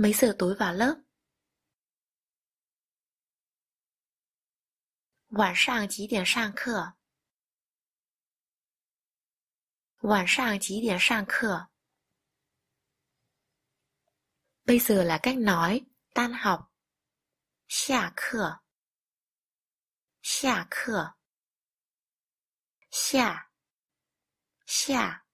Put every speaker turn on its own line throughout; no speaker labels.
Mấy giờ tối vào lớp Wǎn shàng jī diǎn shàng kè? Wǎn shàng? Bây giờ là cách nói, tan học. Xà kè. Xà kè. Xà. Xà.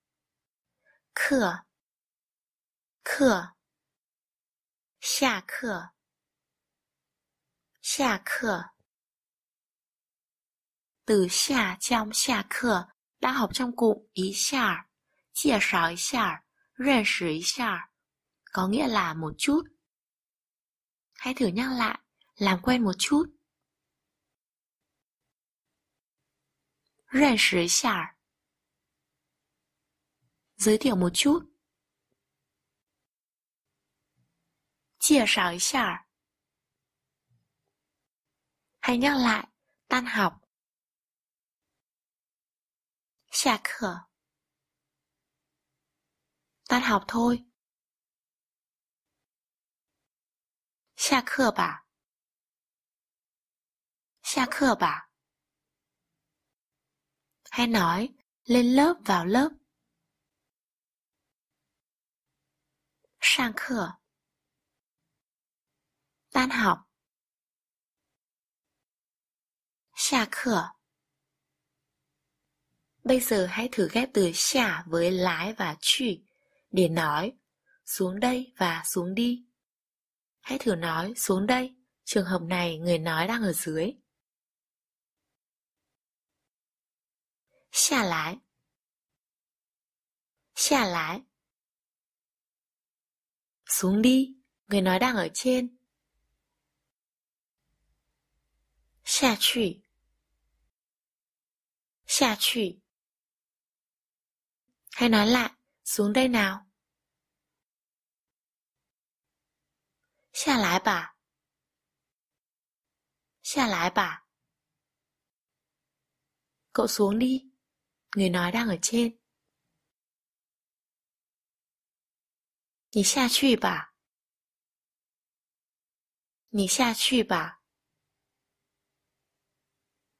下课，下课。từ xa trong xa khờ đã học trong cụm ý xa, chia sẻ ý xa,认识一下, có nghĩa là một chút. Hãy thử nhắc lại, làm quen một chút.认识一下, giới thiệu một chút. Chia sẻ ý xa. Hãy nhắc lại, tan học. 下课。tan học thôi. 下课吧。下课吧。Hay nói lên lớp vào lớp. 上课。 Tan học. 下课。Bây giờ hãy thử ghép từ xả với lái và truy để nói xuống đây và xuống đi. Hãy thử nói xuống đây, trường hợp này người nói đang ở dưới. Xả lái Xả lái Xuống đi, người nói đang ở trên. Xả Xả hay nói lại, xuống đây nào. Xa lái bà. Xa lái bà. Cậu xuống đi. Người nói đang ở trên. 你下去吧，你下去吧。xa truy bà. Xa truy bà.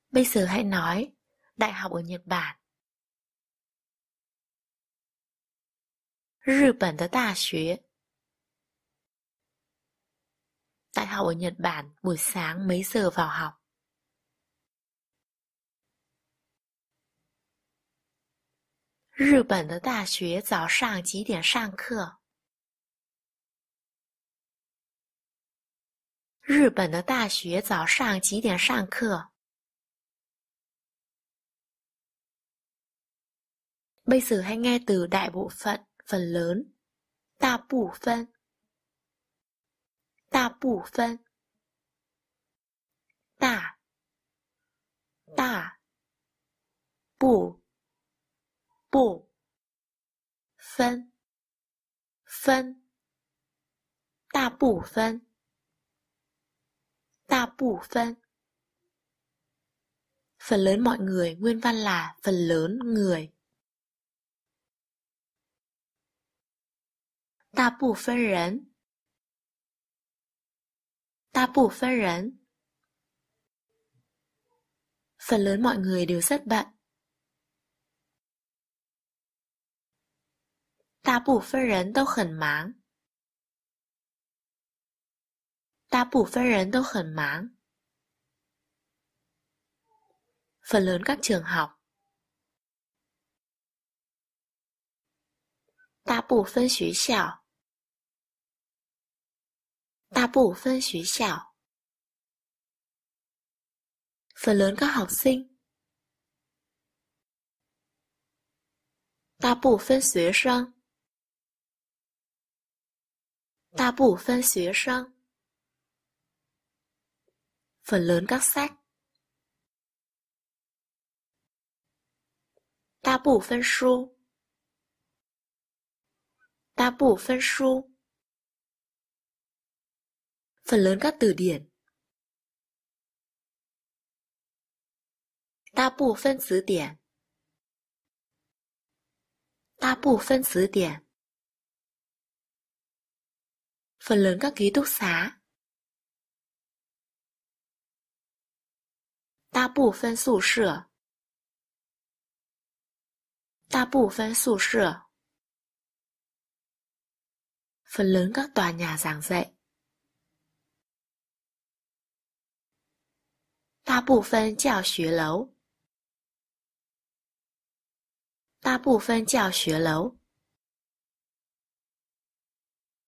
Bây giờ hãy nói Đại học ở Nhật Bản 日本的大学 Đại học ở Nhật Bản buổi sáng mấy giờ vào học? Nhật Bản 的大学早上几点上课？日本的大学早上几点上课 ？Bây giờ hãy nghe từ đại bộ phận, phần lớn. Ta bù phân ta bù phân ta ta bù bù phân phân ta bù phân ta bù phân phần lớn mọi người, nguyên văn là phần lớn người. 大部分人，大部分人，phần lớn mọi người đều rất bận. 大部分人都很忙。大部分人都很忙。Phần lớn các trường học 大部分学校 大部分学校 phần lớn các học sinh 大部分学生大部分学生 phần lớn các sách 大部分书大部分书 Phần lớn các từ điển. Ta bù phân xứ điển Ta bù phân xứ điển Phần lớn các ký túc xá. Ta bù phân sủ sửa. Ta bù phân sủ sửa. Phần lớn các tòa nhà giảng dạy. 大部分教学楼。大部分教学楼。